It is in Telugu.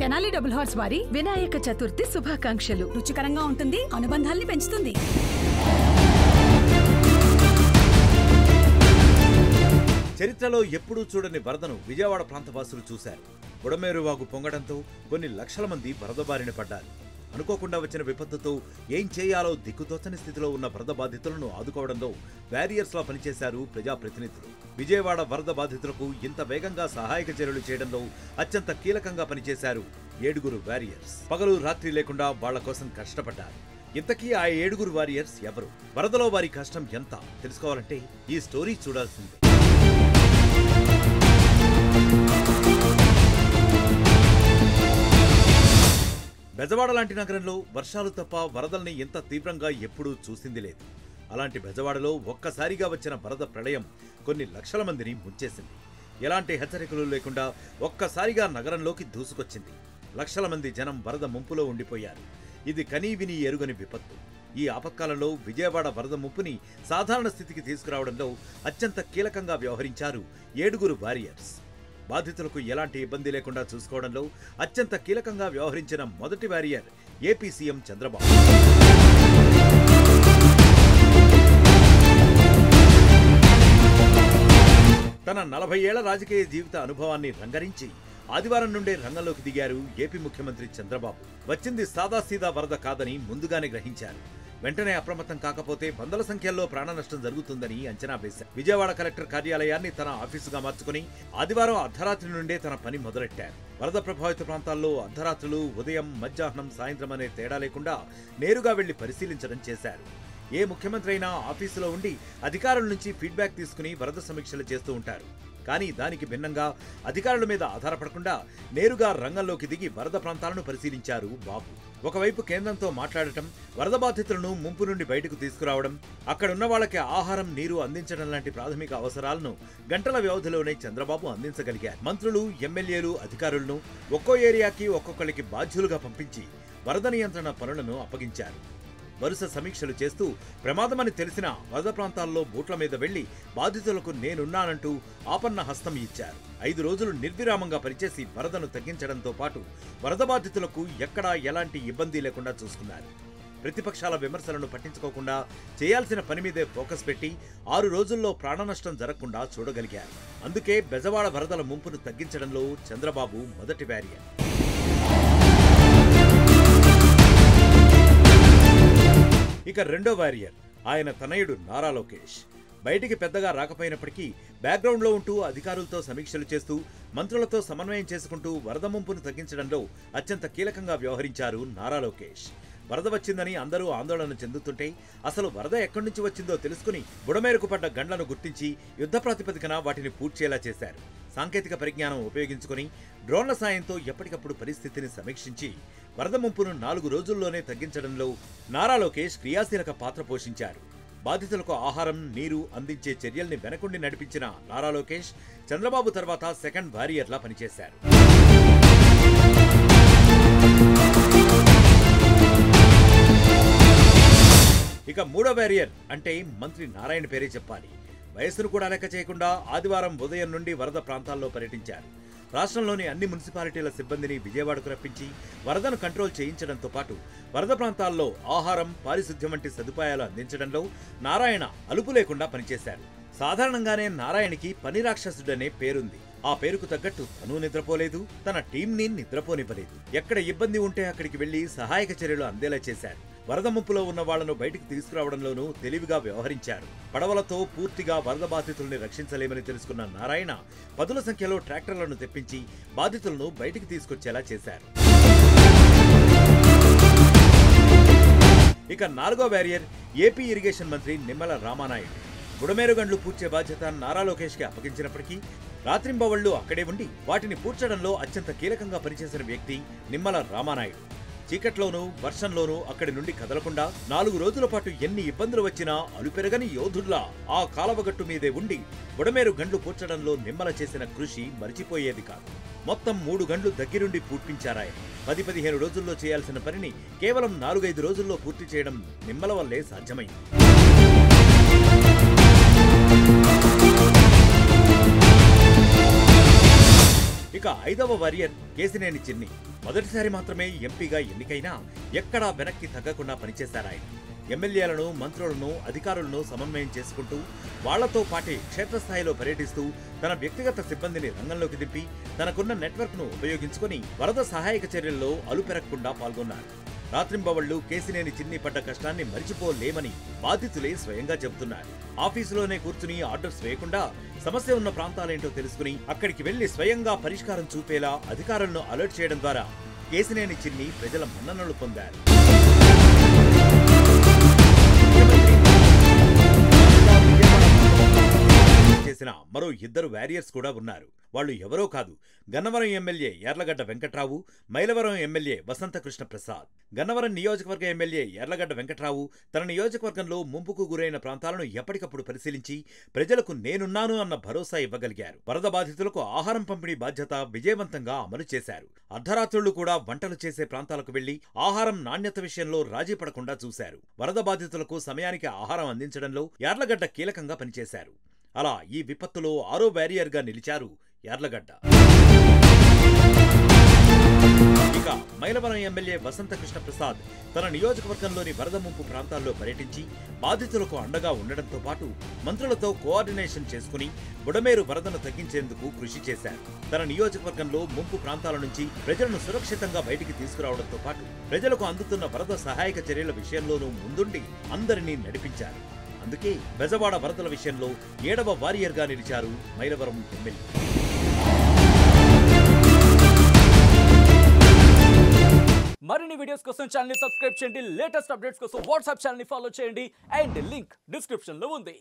తెనాలి డబుల్ హార్స్ వారి వినాయక చతుర్థి శుభాకాంక్షలు. రుచికరంగా ఉంటుంది అనుబంధాల్ని పెంచుతుంది. చరిత్రలో ఎప్పుడూ చూడని వరదను విజయవాడ ప్రాంతవాసులు చూశారు. బుడమేరు వాగు పొంగడంతో కొన్ని లక్షల మంది వరద బారిన పడ్డారు. అనుకోకుండా వచ్చిన విపత్తుతో ఏం చేయాలో దిక్కుతోచని స్థితిలో ఉన్న వరద బాధితులను ఆదుకోవడంలో బ్యారియర్స్ లా పనిచేశారు ప్రజాప్రతినిధులు. విజయవాడ వరద బాధితులకు ఇంత వేగంగా సహాయక చర్యలు చేయడంలో అత్యంత కీలకంగా పనిచేశారు ఏడుగురు వారియర్స్ పగలు రాత్రి లేకుండా వాళ్ళ కోసం కష్టపడ్డారు. ఇంతకీ ఆ ఏడుగురు వారియర్స్ ఎవరు? వరదలో వారి కష్టం ఎంత? తెలుసుకోవాలంటే ఈ స్టోరీ చూడాల్సిందే. బెజవాడ లాంటి నగరంలో వర్షాలు తప్ప వరదల్ని ఎంత తీవ్రంగా ఎప్పుడూ చూసింది లేదు. అలాంటి బెజవాడలో ఒక్కసారిగా వచ్చిన వరద ప్రళయం కొన్ని లక్షల మందిని ముంచేసింది. ఎలాంటి హెచ్చరికలు లేకుండా ఒక్కసారిగా నగరంలోకి దూసుకొచ్చింది. లక్షల మంది జనం వరద ముంపులో ఉండిపోయారు. ఇది కనీ విని ఎరుగని విపత్తు. ఈ ఆపత్కాలంలో విజయవాడ వరద ముప్పుని సాధారణ స్థితికి తీసుకురావడంలో అత్యంత కీలకంగా వ్యవహరించారు ఏడుగురు వారియర్స్. బాధితులకు ఎలాంటి ఇబ్బంది లేకుండా చూసుకోవడంలో అత్యంత కీలకంగా వ్యవహరించిన మొదటి వారియర్ ఏపీ సీఎం చంద్రబాబు. తన నలభై ఏళ్ళ రాజకీయ జీవిత అనుభవాన్ని రంగరించి ఆదివారం నుండే రంగంలోకి దిగారు ఏపీ ముఖ్యమంత్రి చంద్రబాబు. వచ్చింది సాదాసీదా వరద కాదని ముందుగానే గ్రహించారు. వెంటనే అప్రమత్తం కాకపోతే వందల సంఖ్యలో ప్రాణ నష్టం జరుగుతుందని అంచనా వేశారు. విజయవాడ కలెక్టర్ కార్యాలయాన్ని తన ఆఫీసుగా మార్చుకుని ఆదివారం అర్ధరాత్రి నుండే తన పని మొదలెట్టారు. వరద ప్రభావిత ప్రాంతాల్లో అర్ధరాత్రులు ఉదయం మధ్యాహ్నం సాయంత్రం అనే తేడా లేకుండా నేరుగా వెళ్ళి పరిశీలించడం చేశారు. ఏ ముఖ్యమంత్రి అయినా ఆఫీసులో ఉండి అధికారుల నుంచి ఫీడ్బ్యాక్ తీసుకుని వరద సమీక్షలు చేస్తూ ఉంటారు. కానీ దానికి భిన్నంగా అధికారుల మీద ఆధారపడకుండా నేరుగా రంగంలోకి దిగి వరద ప్రాంతాలను పరిశీలించారు బాబు. ఒకవైపు కేంద్రంతో మాట్లాడటం వరద బాధితులను ముంపు నుండి బయటకు తీసుకురావడం అక్కడున్న వాళ్ళకి ఆహారం నీరు అందించడం లాంటి ప్రాథమిక అవసరాలను గంటల వ్యవధిలోనే చంద్రబాబు అందించగలిగారు. మంత్రులు ఎమ్మెల్యేలు అధికారులను ఒక్కో ఏరియాకి ఒక్కొక్కరికి బాధ్యులుగా పంపించి వరద నియంత్రణ పనులను అప్పగించారు. వరుస సమీక్షలు చేస్తూ ప్రమాదమని తెలిసిన వరద ప్రాంతాల్లో బోట్ల మీద వెళ్ళి బాధితులకు నేనున్నానంటూ ఆపన్న హస్తం ఇచ్చారు. ఐదు రోజులు నిర్విరామంగా పనిచేసి వరదను తగ్గించడంతో పాటు వరద బాధితులకు ఎక్కడా ఎలాంటి ఇబ్బంది లేకుండా చూసుకున్నారు. ప్రతిపక్షాల విమర్శలను పట్టించుకోకుండా చేయాల్సిన పని మీదే ఫోకస్ పెట్టి ఆరు రోజుల్లో ప్రాణనష్టం జరగకుండా చూడగలిగారు. అందుకే బెజవాడ వరదల ముంపును తగ్గించడంలో చంద్రబాబు మొదటి బ్యారియర్ ఇక రెండో వారియర్ ఆయన తనయుడు నారా లోకేష్. బయటికి పెద్దగా రాకపోయినప్పటికీ బ్యాక్గ్రౌండ్లో ఉంటూ అధికారులతో సమీక్షలు చేస్తూ మంత్రులతో సమన్వయం చేసుకుంటూ వరద ముంపును తగ్గించడంలో అత్యంత కీలకంగా వ్యవహరించారు నారా లోకేష్. వరద వచ్చిందని అందరూ ఆందోళన చెందుతుంటే అసలు వరద ఎక్కడి నుంచి వచ్చిందో తెలుసుకుని బుడమేరకు పడ్డ గండ్లను గుర్తించి యుద్ధ ప్రాతిపదికన వాటిని పూడ్చేలా చేశారు. సాంకేతిక పరిజ్ఞానం ఉపయోగించుకుని డ్రోన్ల సాయంతో ఎప్పటికప్పుడు పరిస్థితిని సమీక్షించి వరద ముంపును నాలుగు రోజుల్లోనే తగ్గించడంలో నారా లోకేష్ క్రియాశీలక పాత్ర పోషించారు. బాధితులకు ఆహారం నీరు అందించే చర్యల్ని వెనకుండి నడిపించిన నారా లోకేష్ చంద్రబాబు తర్వాత సెకండ్ వారియర్లా పనిచేశారు. ఇక మూడో వారియర్ అంటే మంత్రి నారాయణ పేరే చెప్పాలి. వయస్సును కూడా లెక్క చేయకుండా ఆదివారం ఉదయం నుండి వరద ప్రాంతాల్లో పర్యటించారు. రాష్ట్రంలోని అన్ని మున్సిపాలిటీల సిబ్బందిని విజయవాడకు రప్పించి వరదను కంట్రోల్ చేయించడంతో పాటు వరద ప్రాంతాల్లో ఆహారం పారిశుద్ధ్యం వంటి సదుపాయాలు అందించడంలో నారాయణ అలుపు లేకుండా పనిచేశారు. సాధారణంగానే నారాయణకి పని రాక్షసుడనే పేరుంది. ఆ పేరుకు తగ్గట్టు తను నిద్రపోలేదు తన టీంని నిద్రపోనివ్వలేదు. ఎక్కడ ఇబ్బంది ఉంటే అక్కడికి వెళ్ళి సహాయక చర్యలు అందేలా చేశారు. వరద ముప్పులో ఉన్న వాళ్ళను బయటికి తీసుకురావడంలోనూ తెలివిగా వ్యవహరించారు. పడవలతో పూర్తిగా వరద బాధితుల్ని రక్షించలేమని తెలుసుకున్న నారాయణ పదుల సంఖ్యలో ట్రాక్టర్లను తెప్పించి బాధితులను బయటికి తీసుకొచ్చేలా చేశారు. ఇక నాలుగో బ్యారియర్ ఏపీ ఇరిగేషన్ మంత్రి నిమ్మల రామానాయుడు. బుడమేరుగండ్లు పూడ్చే బాధ్యత నారా లోకేష్కి అప్పగించినప్పటికీ రాత్రింబవళ్ళు అక్కడే ఉండి వాటిని పూడ్చడంలో అత్యంత కీలకంగా పనిచేసిన వ్యక్తి నిమ్మల రామానాయుడు. చీకట్లోనూ వర్షంలోనూ అక్కడి నుండి కదలకుండా నాలుగు రోజుల పాటు ఎన్ని ఇబ్బందులు వచ్చినా అలుపెరగని యోధుల్లా ఆ కాలవగట్టు మీదే ఉండి బుడమేరు గండ్లు పూడ్చడంలో నిమ్మల చేసిన కృషి మరిచిపోయేది కాదు. మొత్తం మూడు గండ్లు దగ్గరుండి పూడ్పించారాయన పది పదిహేను రోజుల్లో చేయాల్సిన పనిని కేవలం నాలుగైదు రోజుల్లో పూర్తి చేయడం నిమ్మల వల్లే సాధ్యమైంది. ఇక ఐదవ వారియర్ కేసినేని చిన్ని. మొదటిసారి మాత్రమే ఎంపీగా ఎన్నికైనా ఎక్కడా వెనక్కి తగ్గకుండా పనిచేశారాయన. ఎమ్మెల్యేలను మంత్రులను అధికారులను సమన్వయం చేసుకుంటూ వాళ్ళతో పాటే క్షేత్రస్థాయిలో పర్యటిస్తూ తన వ్యక్తిగత సిబ్బందిని రంగంలోకి దింపి తనకున్న నెట్వర్క్ను ఉపయోగించుకొని వరద సహాయక చర్యల్లో అలుపెరగకుండా పాల్గొన్నారు. రాత్రింబవళ్ళు కేసినేని చిన్ని పడ్డ కష్టాన్ని మరిచిపోలేమని బాధితులే స్వయంగా చెబుతున్నారు. ఆఫీసులోనే కూర్చుని ఆర్డర్స్ వేయకుండా సమస్య ఉన్న ప్రాంతాలేంటో తెలుసుకుని అక్కడికి వెళ్ళి స్వయంగా పరిష్కారం చూపేలా అధికారులను అలర్ట్ చేయడం ద్వారా కేసినేని చిన్ని ప్రజల మన్ననలు పొందారు. చేసిన మరో ఇద్దరు వారియర్స్ కూడా ఉన్నారు. వాళ్ళు ఎవరో కాదు. Gannavaram MLA Yarlagadda Venkatrao Mylavaram MLA Vasantha Krishna Prasad. Gannavaram నియోజకవర్గ ఎమ్మెల్యే ఎర్లగడ్డ వెంకట్రావు తన నియోజకవర్గంలో ముంపుకు గురైన ప్రాంతాలను ఎప్పటికప్పుడు పరిశీలించి ప్రజలకు నేనున్నాను అన్న భరోసా ఇవ్వగలిగారు. వరద బాధితులకు ఆహారం పంపిణీ బాధ్యత విజయవంతంగా అమలు చేశారు. అర్ధరాత్రులు కూడా వంటలు చేసే ప్రాంతాలకు వెళ్ళి ఆహారం నాణ్యత విషయంలో రాజీ పడకుండా చూశారు. వరద బాధితులకు సమయానికి ఆహారం అందించడంలో యార్లగడ్డ కీలకంగా పనిచేశారు. అలా ఈ విపత్తులో ఆరో బ్యారియర్గా నిలిచారు యార్లగడ్డ. ఇక మైలవరం ఎమ్మెల్యే వసంతకృష్ణ ప్రసాద్ తన నియోజకవర్గంలోని వరద ముంపు ప్రాంతాల్లో పర్యటించి బాధితులకు అండగా ఉండడంతో పాటు మంత్రులతో కోఆర్డినేషన్ చేసుకుని బుడమేరు వరదను తగ్గించేందుకు కృషి చేశారు. తన నియోజకవర్గంలో ముంపు ప్రాంతాల నుంచి ప్రజలను సురక్షితంగా బయటికి తీసుకురావడంతో పాటు ప్రజలకు అందుతున్న వరద సహాయక చర్యల విషయంలోనూ ముందుండి అందరినీ నడిపించారు. అందుకే బెజవాడ వరదల విషయంలో ఏడవ వారియర్గా నిలిచారు మైలవరం ఎమ్మెల్యే. మరిన్ని వీడియోస్ కోసం ఛానల్ సబ్స్క్రైబ్ చేయండి. లేటెస్ట్ అప్డేట్స్ కోసం వాట్సాప్ ఛానల్ ఫాలో చేయండి. అండ్ లింక్ డిస్క్రిప్షన్లో ఉంది.